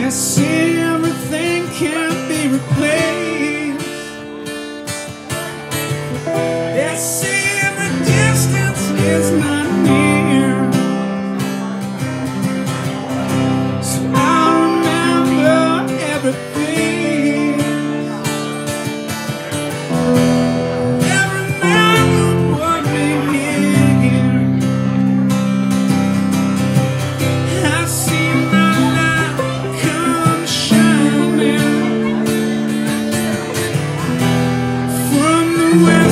desceu. you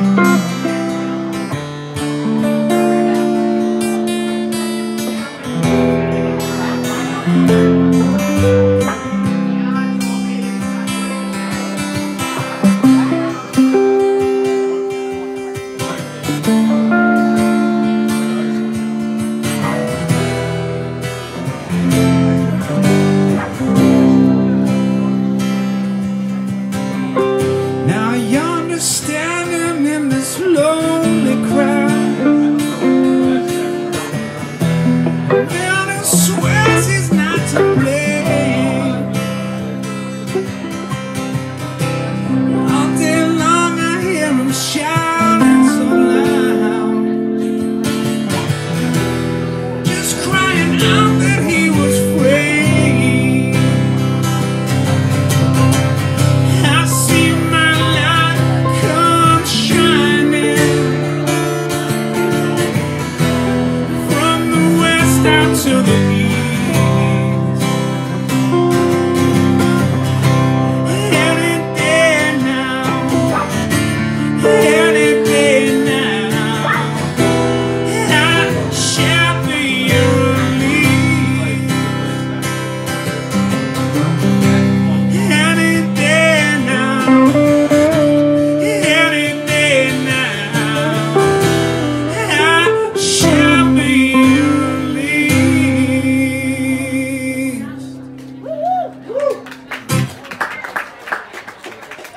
Música to the